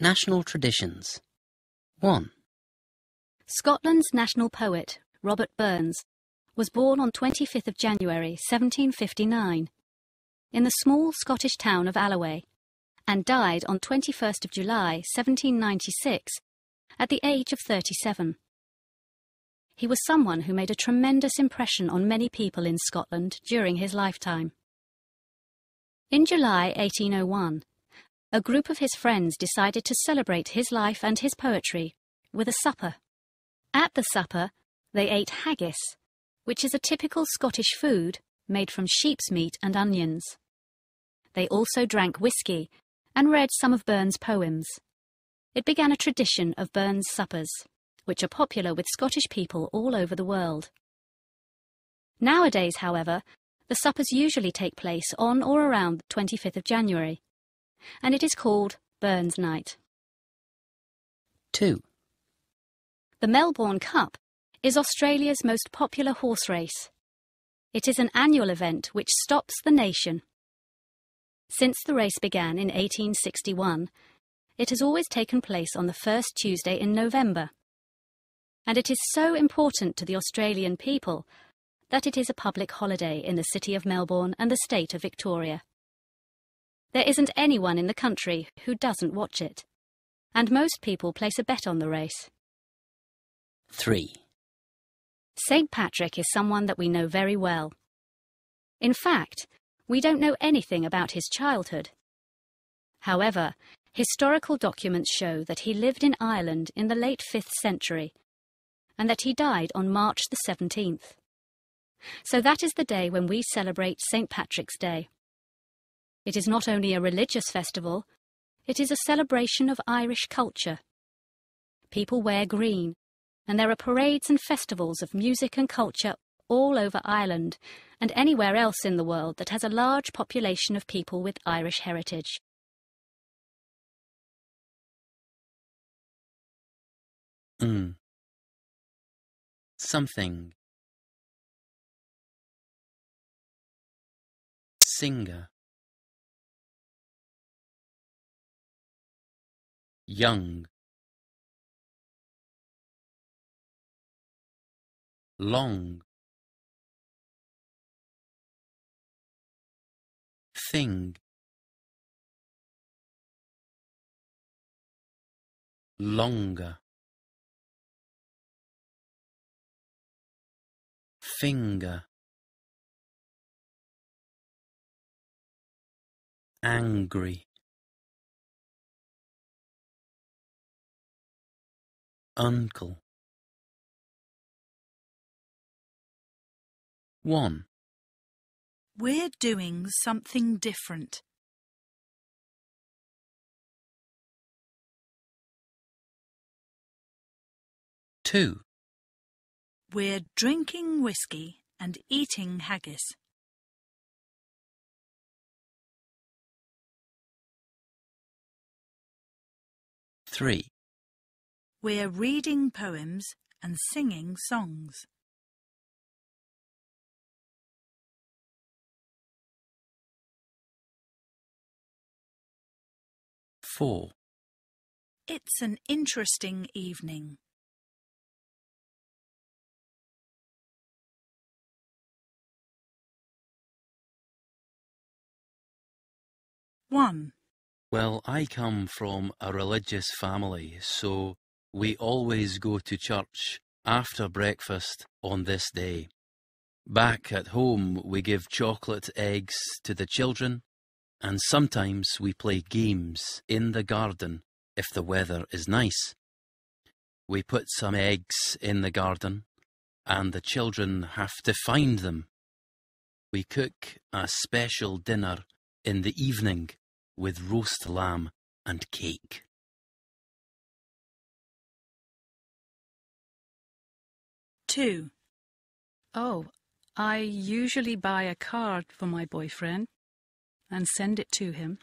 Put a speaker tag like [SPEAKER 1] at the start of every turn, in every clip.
[SPEAKER 1] National Traditions 1.
[SPEAKER 2] Scotland's national poet, Robert Burns, was born on 25th of January 1759 in the small Scottish town of Alloway and died on 21st of July 1796 at the age of 37. He was someone who made a tremendous impression on many people in Scotland during his lifetime. In July 1801, a group of his friends decided to celebrate his life and his poetry with a supper. At the supper, they ate haggis, which is a typical Scottish food made from sheep's meat and onions. They also drank whisky and read some of Burns' poems. It began a tradition of Burns' suppers, which are popular with Scottish people all over the world. Nowadays, however, the suppers usually take place on or around the 25th of January, and it is called Burns Night.
[SPEAKER 1] 2.
[SPEAKER 2] The Melbourne Cup is Australia's most popular horse race. It is an annual event which stops the nation. Since the race began in 1861, it has always taken place on the first Tuesday in November. And it is so important to the Australian people that it is a public holiday in the city of Melbourne and the state of Victoria. There isn't anyone in the country who doesn't watch it, and most people place a bet on the race.
[SPEAKER 1] 3.
[SPEAKER 2] St. Patrick is someone that we know very well. In fact, we don't know anything about his childhood. However, historical documents show that he lived in Ireland in the late 5th century and that he died on March the 17th. So that is the day when we celebrate St. Patrick's Day. It is not only a religious festival, it is a celebration of Irish culture. People wear green, and there are parades and festivals of music and culture all over Ireland and anywhere else in the world that has a large population of people with Irish heritage.
[SPEAKER 1] Mm. Something. Singer. Young. Long. Thing. Longer. Finger. Angry. Uncle. 1.
[SPEAKER 3] We're doing something different.
[SPEAKER 1] Two.
[SPEAKER 3] We're drinking whiskey and eating haggis.
[SPEAKER 1] Three.
[SPEAKER 3] We're reading poems and singing songs.
[SPEAKER 1] Four.
[SPEAKER 3] It's an interesting evening. One.
[SPEAKER 1] Well, I come from a religious family, so we always go to church after breakfast on this day. Back at home, we give chocolate eggs to the children, and sometimes we play games in the garden if the weather is nice. We put some eggs in the garden, and the children have to find them. We cook a special dinner in the evening with roast lamb and cake.
[SPEAKER 3] Two.
[SPEAKER 4] Oh, I usually buy a card for my boyfriend and send it to him.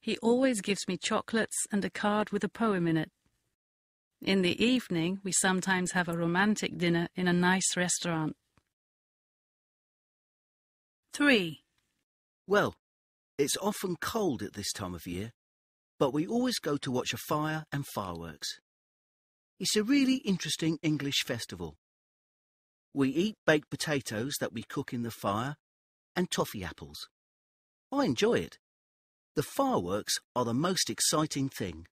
[SPEAKER 4] He always gives me chocolates and a card with a poem in it. In the evening, we sometimes have a romantic dinner in a nice restaurant.
[SPEAKER 3] Three.
[SPEAKER 5] Well, it's often cold at this time of year, but we always go to watch a fire and fireworks. It's a really interesting English festival. We eat baked potatoes that we cook in the fire and toffee apples. I enjoy it. The fireworks are the most exciting thing.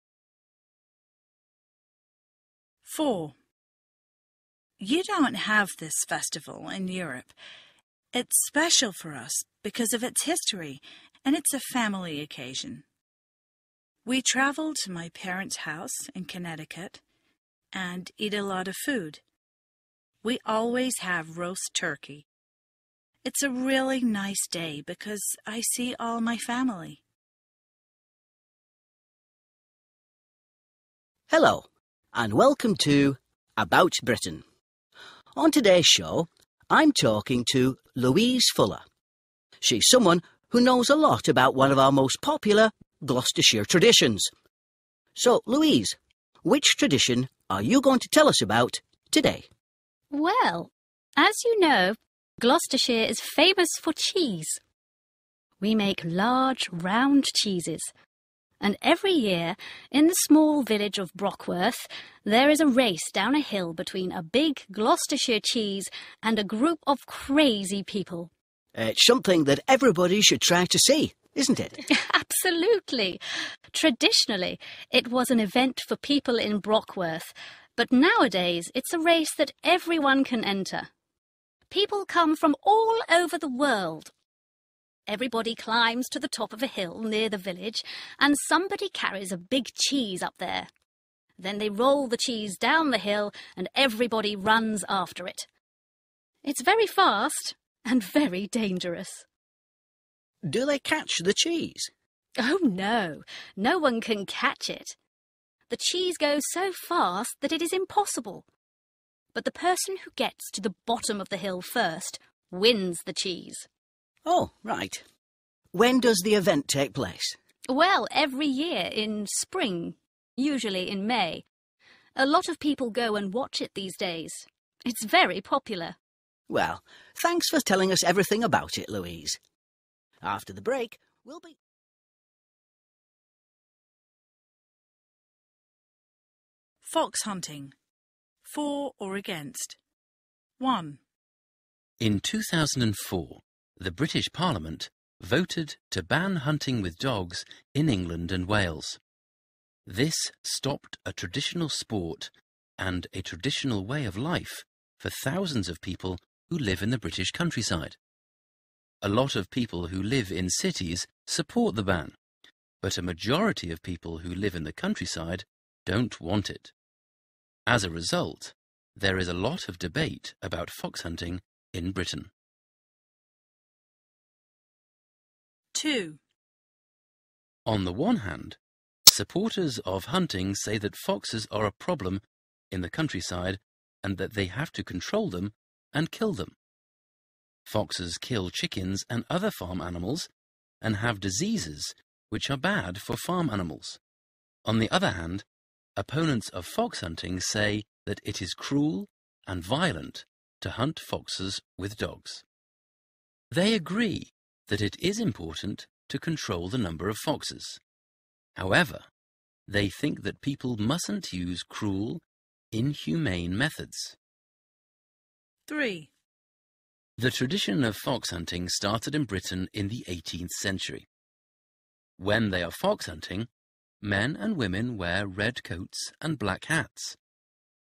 [SPEAKER 3] 4. You don't have this festival in Europe. It's special for us because of its history, and it's a family occasion. We travel to my parents' house in Connecticut and eat a lot of food. We always have roast turkey. It's a really nice day because I see all my family.
[SPEAKER 5] Hello, and welcome to About Britain. On today's show, I'm talking to Louise Fuller. She's someone who knows a lot about one of our most popular Gloucestershire traditions. So, Louise, which tradition are you going to tell us about today?
[SPEAKER 2] Well, as you know, Gloucestershire is famous for cheese. We make large, round cheeses. And every year, in the small village of Brockworth, there is a race down a hill between a big Gloucestershire cheese and a group of crazy people.
[SPEAKER 5] Uh, it's something that everybody should try to see, isn't it?
[SPEAKER 2] Absolutely. Traditionally, it was an event for people in Brockworth, but nowadays it's a race that everyone can enter. People come from all over the world. Everybody climbs to the top of a hill near the village, and somebody carries a big cheese up there. Then they roll the cheese down the hill, and everybody runs after it. It's very fast and very dangerous.
[SPEAKER 5] Do they catch the cheese?
[SPEAKER 2] Oh no, no one can catch it. The cheese goes so fast that it is impossible. But the person who gets to the bottom of the hill first wins the cheese.
[SPEAKER 5] Oh, right. When does the event take place?
[SPEAKER 2] Well, every year in spring, usually in May. A lot of people go and watch it these days. It's very popular.
[SPEAKER 5] Well, thanks for telling us everything about it, Louise. After the break, we'll be.
[SPEAKER 3] Fox hunting. For or against. 1.
[SPEAKER 1] In 2004, the British Parliament voted to ban hunting with dogs in England and Wales. This stopped a traditional sport and a traditional way of life for thousands of people who live in the British countryside. A lot of people who live in cities support the ban, but a majority of people who live in the countryside don't want it. As a result, there is a lot of debate about fox hunting in Britain.
[SPEAKER 3] 2.
[SPEAKER 1] On the one hand, supporters of hunting say that foxes are a problem in the countryside and that they have to control them and kill them. Foxes kill chickens and other farm animals and have diseases which are bad for farm animals. On the other hand, opponents of fox hunting say that it is cruel and violent to hunt foxes with dogs. They agree that it is important to control the number of foxes. However, they think that people mustn't use cruel, inhumane methods.
[SPEAKER 3] 3.
[SPEAKER 1] The tradition of fox hunting started in Britain in the 18th century. When they are fox hunting, men and women wear red coats and black hats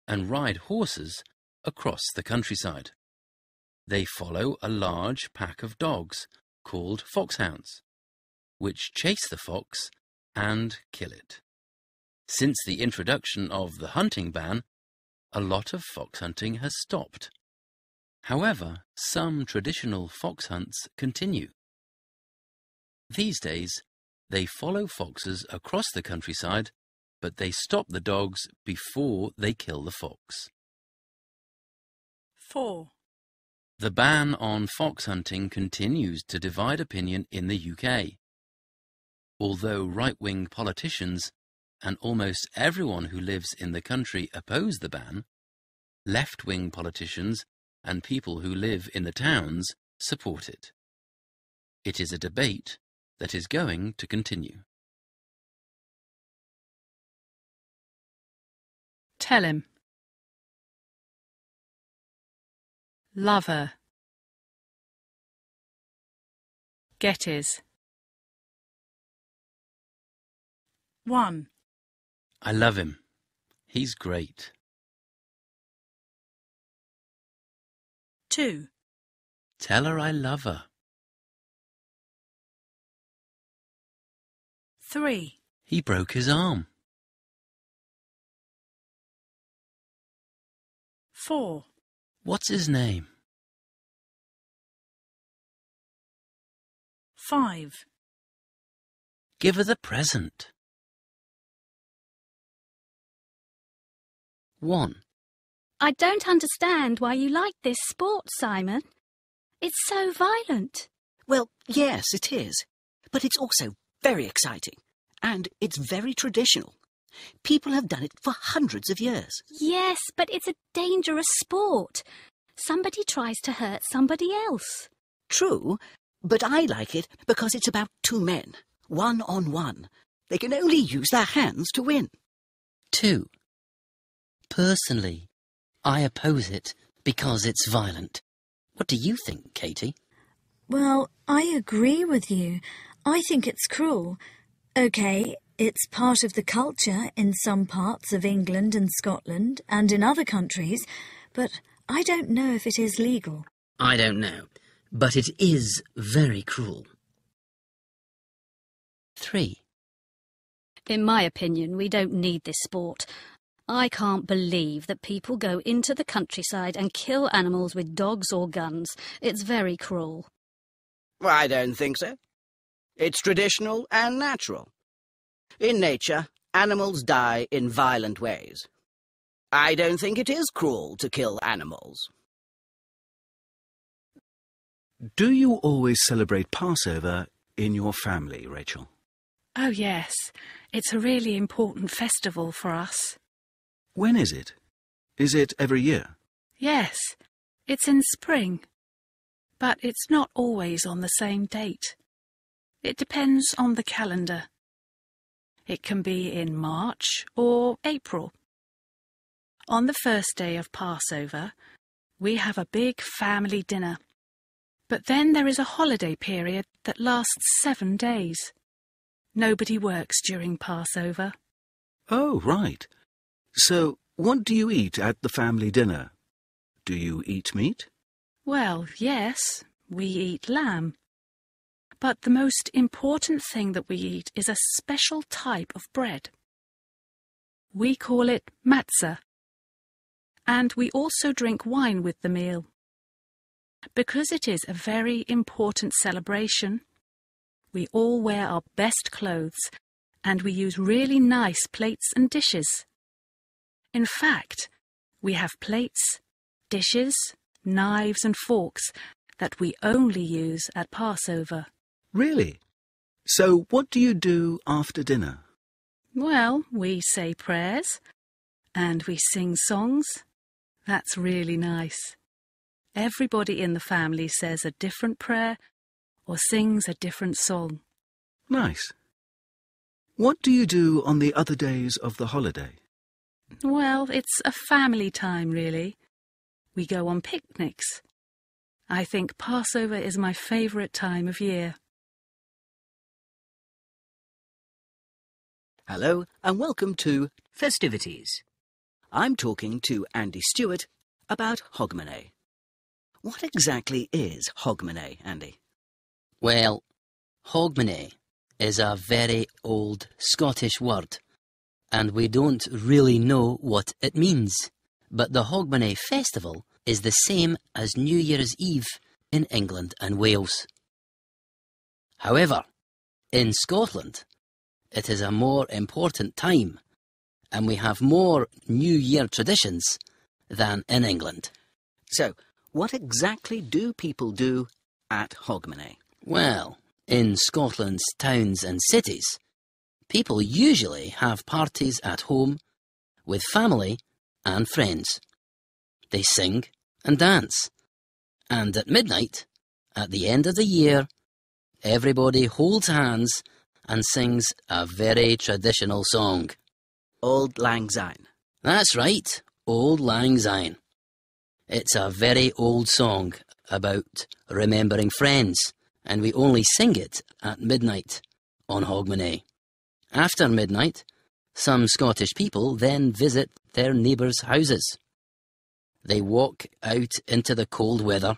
[SPEAKER 1] and ride horses across the countryside. They follow a large pack of dogs called foxhounds, which chase the fox and kill it. Since the introduction of the hunting ban, a lot of fox hunting has stopped. However, some traditional fox hunts continue. These days, they follow foxes across the countryside, but they stop the dogs before they kill the fox.
[SPEAKER 3] 4.
[SPEAKER 1] The ban on fox hunting continues to divide opinion in the UK. Although right-wing politicians and almost everyone who lives in the country oppose the ban, left-wing politicians and people who live in the towns support it. It is a debate that is going to continue.
[SPEAKER 4] Tell him. Lover. Get is.
[SPEAKER 3] One.
[SPEAKER 1] I love him. He's great.
[SPEAKER 3] Two.
[SPEAKER 1] Tell her I love her.
[SPEAKER 3] 3,
[SPEAKER 1] He broke his arm.
[SPEAKER 3] 4,
[SPEAKER 1] What's his name?
[SPEAKER 3] 5,
[SPEAKER 1] Give her the present. 1.
[SPEAKER 2] I don't understand why you like this sport, Simon. It's so violent.
[SPEAKER 5] Well, yes, it is. But it's also very exciting. And it's very traditional. People have done it for hundreds of years.
[SPEAKER 2] Yes, but it's a dangerous sport. Somebody tries to hurt somebody else.
[SPEAKER 5] True, but I like it because it's about two men, one on one. They can only use their hands to win.
[SPEAKER 1] 2. Personally, I oppose it because it's violent. What do you think, Katie?
[SPEAKER 6] Well, I agree with you. I think it's cruel. OK, it's part of the culture in some parts of England and Scotland and in other countries, but I don't know if it is legal.
[SPEAKER 7] I don't know, but it is very cruel.
[SPEAKER 1] 3.
[SPEAKER 2] In my opinion, we don't need this sport. I can't believe that people go into the countryside and kill animals with dogs or guns. It's very cruel.
[SPEAKER 5] I don't think so. It's traditional and natural. In nature, animals die in violent ways. I don't think it is cruel to kill animals.
[SPEAKER 8] Do you always celebrate Passover in your family, Rachel?
[SPEAKER 4] Oh, yes. It's a really important festival for us.
[SPEAKER 8] When is it? Is it every year?
[SPEAKER 4] Yes, it's in spring. But it's not always on the same date. It depends on the calendar. It can be in March or April. On the first day of Passover, we have a big family dinner. But then there is a holiday period that lasts seven days. Nobody works during Passover.
[SPEAKER 8] Oh, right. So, what do you eat at the family dinner? Do you eat meat?
[SPEAKER 4] Well, yes, we eat lamb. But the most important thing that we eat is a special type of bread. We call it matzah. And we also drink wine with the meal. Because it is a very important celebration, we all wear our best clothes and we use really nice plates and dishes. In fact, we have plates, dishes, knives and forks that we only use at Passover.
[SPEAKER 8] Really? So, what do you do after dinner?
[SPEAKER 4] Well, we say prayers and we sing songs. That's really nice. Everybody in the family says a different prayer or sings a different song.
[SPEAKER 8] Nice. What do you do on the other days of the holiday?
[SPEAKER 4] Well, it's a family time, really. We go on picnics. I think Passover is my favourite time of year.
[SPEAKER 5] Hello, and welcome to Festivities. I'm talking to Andy Stewart about Hogmanay. What exactly is Hogmanay, Andy?
[SPEAKER 1] Well, hogmanay is a very old Scottish word, and we don't really know what it means. But the Hogmanay festival is the same as New Year's Eve in England and Wales. However, in Scotland, it is a more important time, and we have more New Year traditions than in England.
[SPEAKER 5] So, what exactly do people do at Hogmanay?
[SPEAKER 1] Well, in Scotland's towns and cities, people usually have parties at home with family and friends. They sing and dance. And at midnight, at the end of the year, everybody holds hands and sings a very traditional song.
[SPEAKER 5] Auld Lang Syne.
[SPEAKER 1] That's right, Auld Lang Syne. It's a very old song about remembering friends, and we only sing it at midnight on Hogmanay. After midnight, some Scottish people then visit their neighbours' houses. They walk out into the cold weather.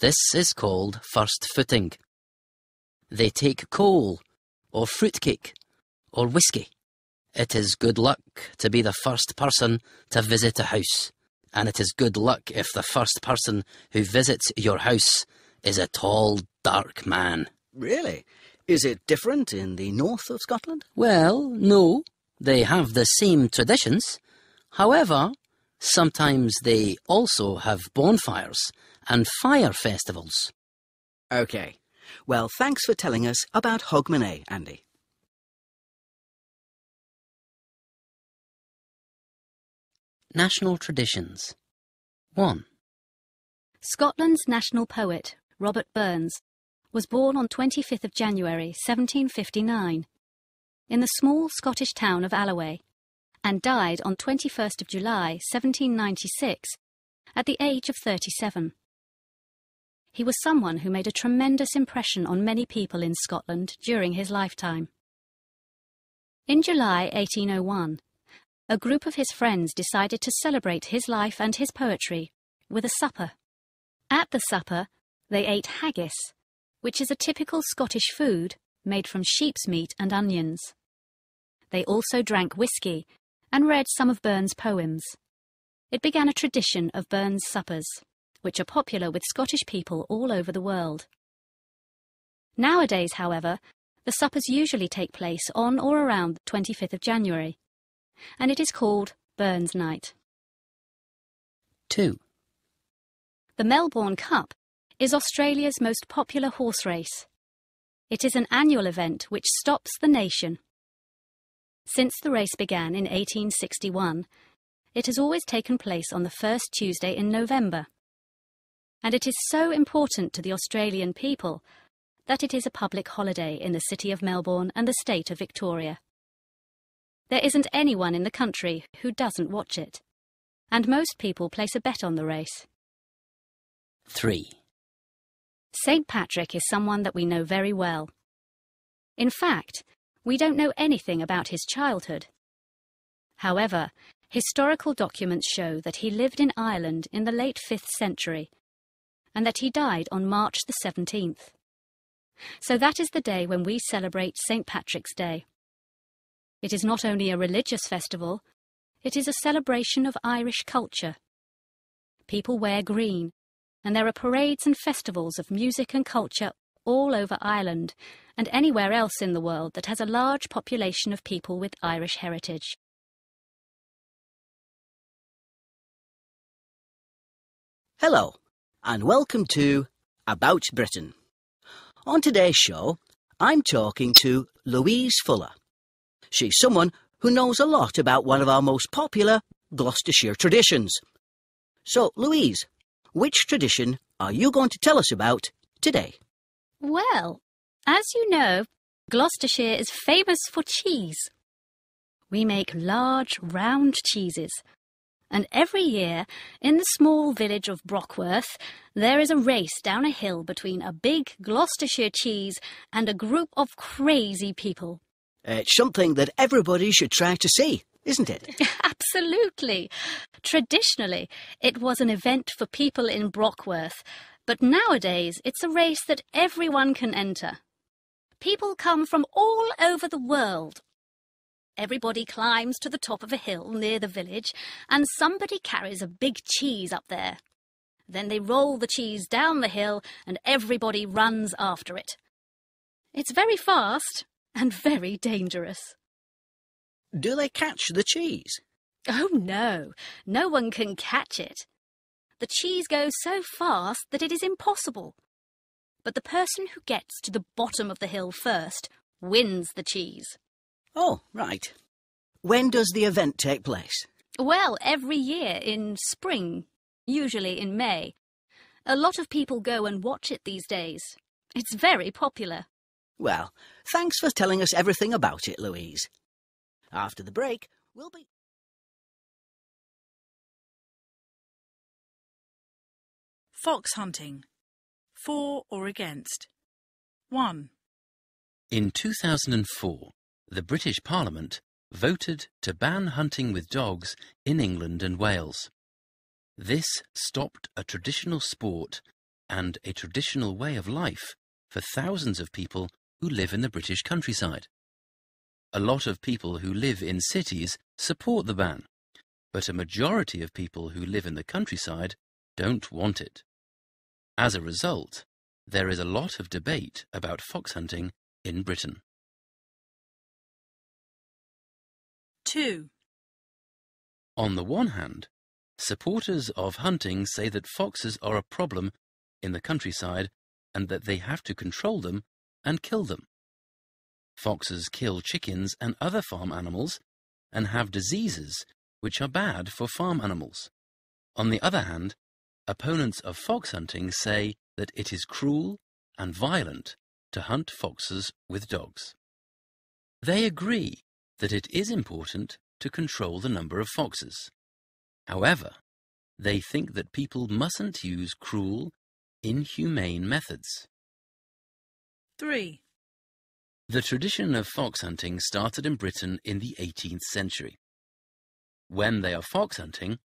[SPEAKER 1] This is called first footing. They take coal, or fruitcake, or whisky. It is good luck to be the first person to visit a house, and it is good luck if the first person who visits your house is a tall, dark man.
[SPEAKER 5] Really? Is it different in the north of Scotland?
[SPEAKER 1] Well, no, they have the same traditions. However, sometimes they also have bonfires and fire festivals.
[SPEAKER 5] OK. Well, thanks for telling us about Hogmanay, Andy.
[SPEAKER 1] National traditions. 1.
[SPEAKER 2] Scotland's national poet, Robert Burns, was born on 25th of January 1759 in the small Scottish town of Alloway and died on 21st of July 1796 at the age of 37. He was someone who made a tremendous impression on many people in Scotland during his lifetime. In July 1801, a group of his friends decided to celebrate his life and his poetry with a supper. At the supper, they ate haggis, which is a typical Scottish food made from sheep's meat and onions. They also drank whisky and read some of Burns' poems. It began a tradition of Burns' suppers, which are popular with Scottish people all over the world. Nowadays, however, the suppers usually take place on or around the 25th of January, and it is called Burns Night.
[SPEAKER 1] 2.
[SPEAKER 2] The Melbourne Cup is Australia's most popular horse race. It is an annual event which stops the nation. Since the race began in 1861, it has always taken place on the first Tuesday in November. And it is so important to the Australian people that it is a public holiday in the city of Melbourne and the state of Victoria. There isn't anyone in the country who doesn't watch it, and most people place a bet on the race.
[SPEAKER 1] 3.
[SPEAKER 2] St. Patrick is someone that we know very well. In fact, we don't know anything about his childhood. However, historical documents show that he lived in Ireland in the late 5th century and that he died on March the 17th. So that is the day when we celebrate St. Patrick's Day. It is not only a religious festival, it is a celebration of Irish culture. People wear green, and there are parades and festivals of music and culture all over Ireland and anywhere else in the world that has a large population of people with Irish heritage.
[SPEAKER 5] Hello, and welcome to About Britain. On today's show, I'm talking to Louise Fuller. She's someone who knows a lot about one of our most popular Gloucestershire traditions. So, Louise, which tradition are you going to tell us about today?
[SPEAKER 2] Well, as you know, Gloucestershire is famous for cheese. We make large, round cheeses. And every year, in the small village of Brockworth, there is a race down a hill between a big Gloucestershire cheese and a group of crazy people.
[SPEAKER 5] Uh, it's something that everybody should try to see, isn't it?
[SPEAKER 2] Absolutely. Traditionally, it was an event for people in Brockworth, but nowadays it's a race that everyone can enter. People come from all over the world. Everybody climbs to the top of a hill near the village, and somebody carries a big cheese up there. Then they roll the cheese down the hill, and everybody runs after it. It's very fast and very dangerous.
[SPEAKER 5] Do they catch the cheese?
[SPEAKER 2] Oh no, no one can catch it. The cheese goes so fast that it is impossible. But the person who gets to the bottom of the hill first wins the cheese.
[SPEAKER 5] Oh, right. When does the event take place?
[SPEAKER 2] Well, every year in spring, usually in May. A lot of people go and watch it these days. It's very popular.
[SPEAKER 5] Well, thanks for telling us everything about it, Louise. After the break, we'll be...
[SPEAKER 3] Fox hunting. For or against? 1.
[SPEAKER 1] In 2004, the British Parliament voted to ban hunting with dogs in England and Wales. This stopped a traditional sport and a traditional way of life for thousands of people who live in the British countryside. A lot of people who live in cities support the ban, but a majority of people who live in the countryside don't want it. As a result, there is a lot of debate about fox hunting in Britain.
[SPEAKER 3] 2.
[SPEAKER 1] On the one hand, supporters of hunting say that foxes are a problem in the countryside and that they have to control them and kill them. Foxes kill chickens and other farm animals and have diseases which are bad for farm animals. On the other hand, opponents of fox hunting say that it is cruel and violent to hunt foxes with dogs. They agree that it is important to control the number of foxes. However, they think that people mustn't use cruel, inhumane methods.
[SPEAKER 3] 3.
[SPEAKER 1] The tradition of fox hunting started in Britain in the 18th century. When they are fox hunting,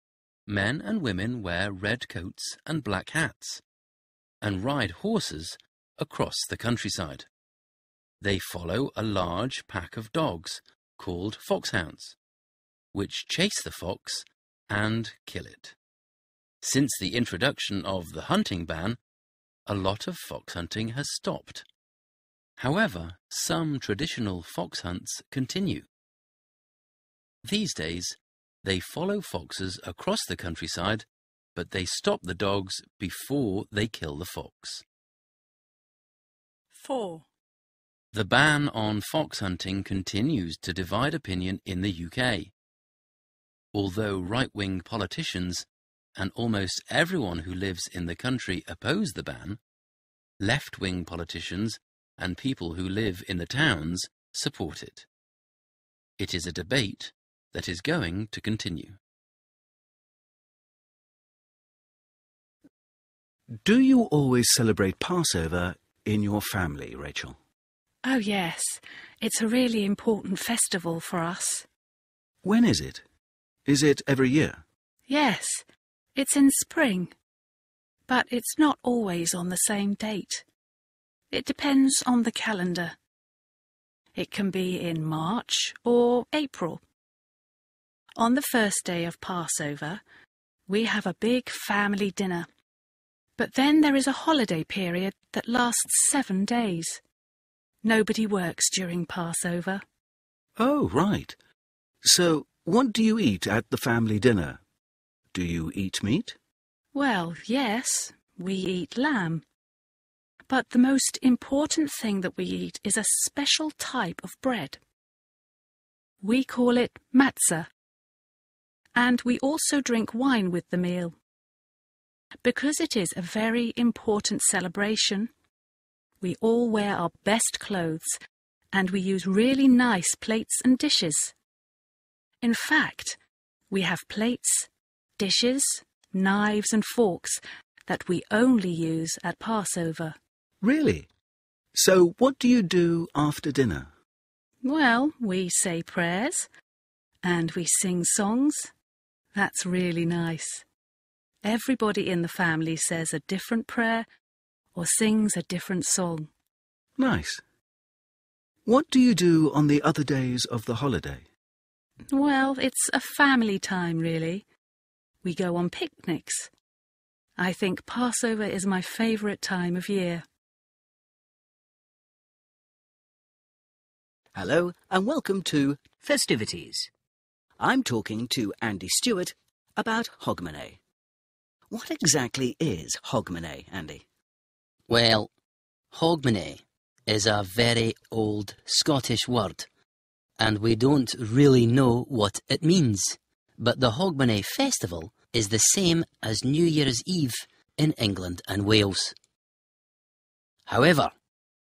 [SPEAKER 1] men and women wear red coats and black hats and ride horses across the countryside. They follow a large pack of dogs called foxhounds, which chase the fox and kill it. Since the introduction of the hunting ban, a lot of fox hunting has stopped. However, some traditional fox hunts continue. These days, they follow foxes across the countryside, but they stop the dogs before they kill the fox.
[SPEAKER 3] 4.
[SPEAKER 1] The ban on fox hunting continues to divide opinion in the UK. Although right-wing politicians and almost everyone who lives in the country oppose the ban, left-wing politicians and people who live in the towns support it. It is a debate that is going to continue.
[SPEAKER 8] Do you always celebrate Passover in your family, Rachel?
[SPEAKER 4] Oh, yes. It's a really important festival for us.
[SPEAKER 8] When is it? Is it every year?
[SPEAKER 4] Yes, it's in spring. But it's not always on the same date. It depends on the calendar. It can be in March or April. On the first day of Passover, we have a big family dinner. But then there is a holiday period that lasts seven days. Nobody works during Passover.
[SPEAKER 8] Oh, right. So, what do you eat at the family dinner? Do you eat meat?
[SPEAKER 4] Well, yes, we eat lamb. But the most important thing that we eat is a special type of bread. We call it matzah. And we also drink wine with the meal. Because it is a very important celebration, we all wear our best clothes and we use really nice plates and dishes. In fact, we have plates, dishes, knives and forks that we only use at Passover.
[SPEAKER 8] Really? So, what do you do after dinner?
[SPEAKER 4] Well, we say prayers and we sing songs. That's really nice. Everybody in the family says a different prayer or sings a different song.
[SPEAKER 8] Nice. What do you do on the other days of the holiday?
[SPEAKER 4] Well, it's a family time, really. We go on picnics. I think Passover is my favourite time of year.
[SPEAKER 5] Hello and welcome to Festivities. I'm talking to Andy Stewart about Hogmanay. What exactly is Hogmanay, Andy?
[SPEAKER 7] Well, Hogmanay is a very old Scottish word, and we don't really know what it means. But the Hogmanay festival is the same as New Year's Eve in England and Wales. However,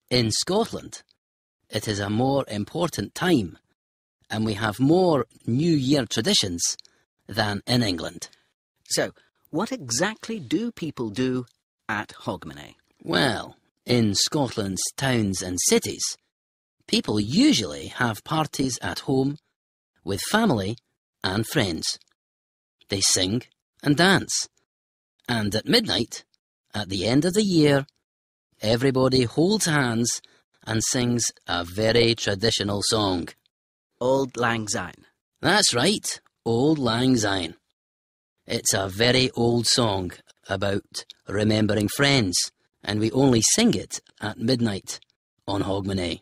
[SPEAKER 7] in Scotland, it is a more important time, and we have more New Year traditions than in England.
[SPEAKER 5] So, what exactly do people do at Hogmanay?
[SPEAKER 1] Well, in Scotland's towns and cities, people usually have parties at home with family and friends. They sing and dance. And at midnight, at the end of the year, everybody holds hands and sings a very traditional song.
[SPEAKER 5] Auld Lang Syne.
[SPEAKER 1] That's right, Auld Lang Syne. It's a very old song about remembering friends, and we only sing it at midnight on Hogmanay.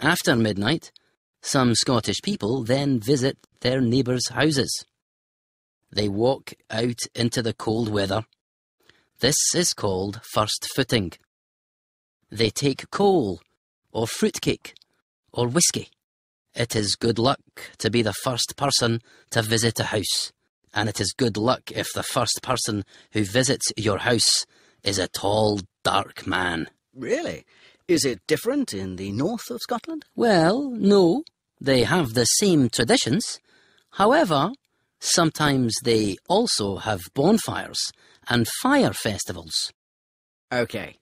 [SPEAKER 1] After midnight, some Scottish people then visit their neighbours' houses. They walk out into the cold weather. This is called first footing. They take coal, or fruitcake, or whisky. It is good luck to be the first person to visit a house, and it is good luck if the first person who visits your house is a tall, dark man.
[SPEAKER 5] Really? Is it different in the north of Scotland?
[SPEAKER 1] Well, no, they have the same traditions. However, sometimes they also have bonfires and fire festivals.
[SPEAKER 5] OK.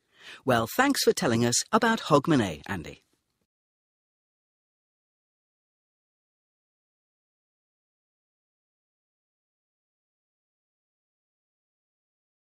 [SPEAKER 5] Well, thanks for telling us about Hogmanay, Andy.